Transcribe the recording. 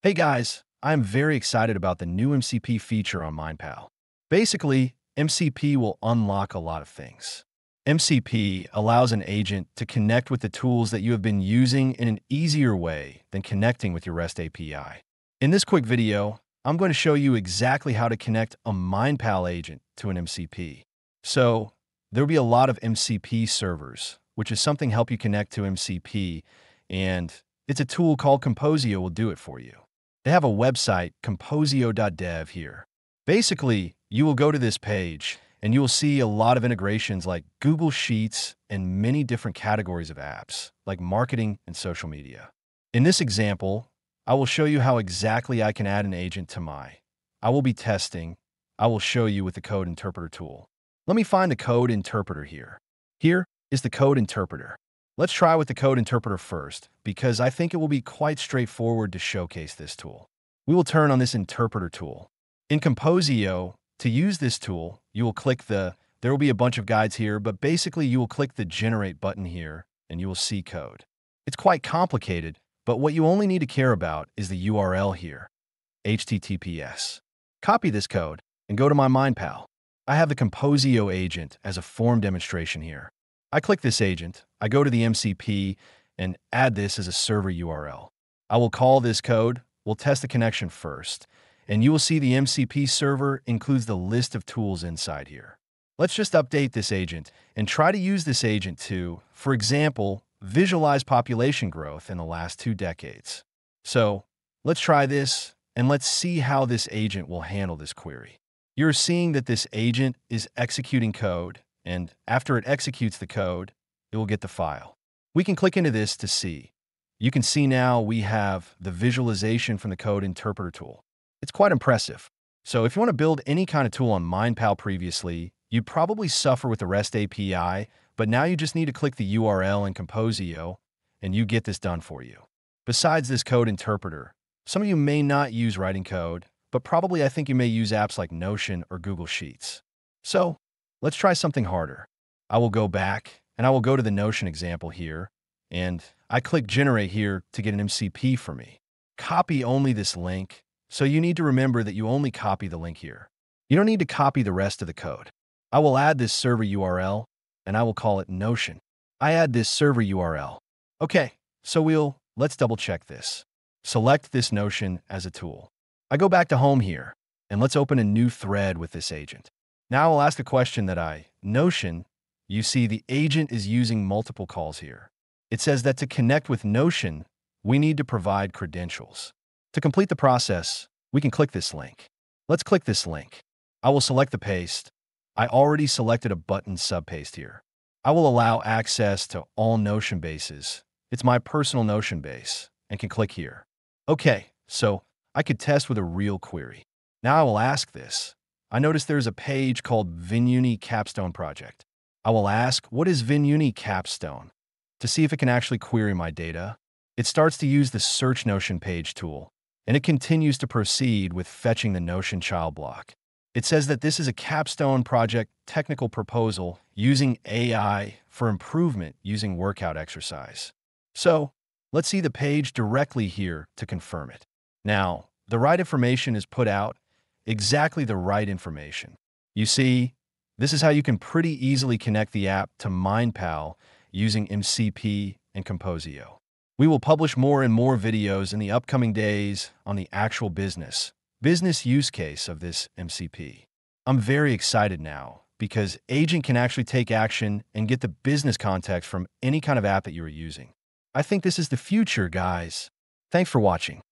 Hey guys, I'm very excited about the new MCP feature on MindPal. Basically, MCP will unlock a lot of things. MCP allows an agent to connect with the tools that you have been using in an easier way than connecting with your REST API. In this quick video, I'm going to show you exactly how to connect a MindPal agent to an MCP. So, there will be a lot of MCP servers, which is something help you connect to MCP, and it's a tool called Composio will do it for you. They have a website, composio.dev here. Basically, you will go to this page and you will see a lot of integrations like Google Sheets and many different categories of apps, like marketing and social media. In this example, I will show you how exactly I can add an agent to my. I will be testing. I will show you with the code interpreter tool. Let me find the code interpreter here. Here is the code interpreter. Let's try with the code interpreter first, because I think it will be quite straightforward to showcase this tool. We will turn on this interpreter tool. In Composio, to use this tool, you will click the, there will be a bunch of guides here, but basically you will click the generate button here and you will see code. It's quite complicated, but what you only need to care about is the URL here, HTTPS. Copy this code and go to my MindPal. I have the Composio agent as a form demonstration here. I click this agent, I go to the MCP, and add this as a server URL. I will call this code, we'll test the connection first, and you will see the MCP server includes the list of tools inside here. Let's just update this agent and try to use this agent to, for example, visualize population growth in the last two decades. So let's try this and let's see how this agent will handle this query. You're seeing that this agent is executing code and after it executes the code, it will get the file. We can click into this to see. You can see now we have the visualization from the code interpreter tool. It's quite impressive. So if you want to build any kind of tool on MindPal previously, you'd probably suffer with the REST API, but now you just need to click the URL in Composio, and you get this done for you. Besides this code interpreter, some of you may not use writing code, but probably I think you may use apps like Notion or Google Sheets. So Let's try something harder. I will go back and I will go to the Notion example here, and I click Generate here to get an MCP for me. Copy only this link, so you need to remember that you only copy the link here. You don't need to copy the rest of the code. I will add this server URL, and I will call it Notion. I add this server URL. Okay, so we'll, let's double check this. Select this Notion as a tool. I go back to home here, and let's open a new thread with this agent. Now I'll ask a question that I, Notion, you see the agent is using multiple calls here. It says that to connect with Notion, we need to provide credentials. To complete the process, we can click this link. Let's click this link. I will select the paste. I already selected a button subpaste here. I will allow access to all Notion bases. It's my personal Notion base and can click here. Okay, so I could test with a real query. Now I will ask this. I notice there's a page called VinUni Capstone Project. I will ask, what is VinUni Capstone? To see if it can actually query my data. It starts to use the Search Notion page tool, and it continues to proceed with fetching the Notion child block. It says that this is a capstone project technical proposal using AI for improvement using workout exercise. So, let's see the page directly here to confirm it. Now, the right information is put out exactly the right information. You see, this is how you can pretty easily connect the app to MindPal using MCP and Composio. We will publish more and more videos in the upcoming days on the actual business, business use case of this MCP. I'm very excited now because Agent can actually take action and get the business context from any kind of app that you are using. I think this is the future, guys. Thanks for watching.